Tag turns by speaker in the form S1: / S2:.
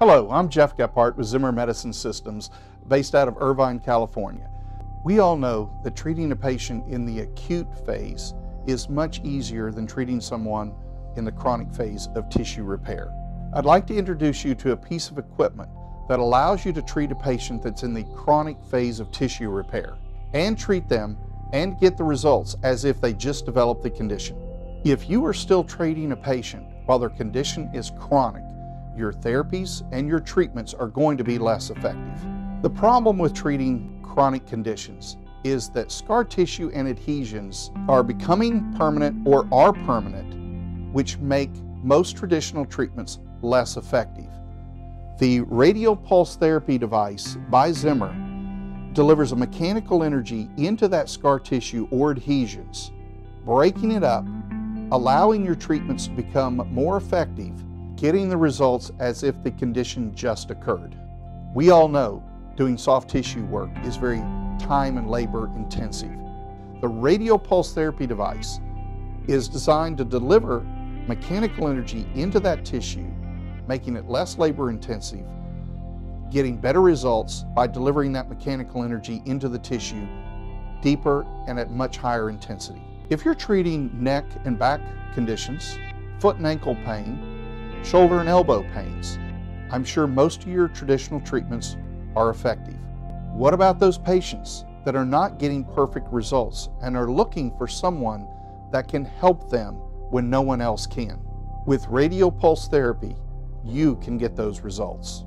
S1: Hello, I'm Jeff Gephardt with Zimmer Medizin Systems based out of Irvine, California. We all know that treating a patient in the acute phase is much easier than treating someone in the chronic phase of tissue repair. I'd like to introduce you to a piece of equipment that allows you to treat a patient that's in the chronic phase of tissue repair and treat them and get the results as if they just developed the condition. If you are still treating a patient while their condition is chronic, your therapies and your treatments are going to be less effective. The problem with treating chronic conditions is that scar tissue and adhesions are becoming permanent or are permanent, which make most traditional treatments less effective. The radial pulse therapy device by Zimmer delivers a mechanical energy into that scar tissue or adhesions, breaking it up, allowing your treatments to become more effective getting the results as if the condition just occurred. We all know doing soft tissue work is very time and labor intensive. The radial pulse therapy device is designed to deliver mechanical energy into that tissue, making it less labor intensive, getting better results by delivering that mechanical energy into the tissue deeper and at much higher intensity. If you're treating neck and back conditions, foot and ankle pain, shoulder and elbow pains. I'm sure most of your traditional treatments are effective. What about those patients that are not getting perfect results and are looking for someone that can help them when no one else can? With radial pulse therapy, you can get those results.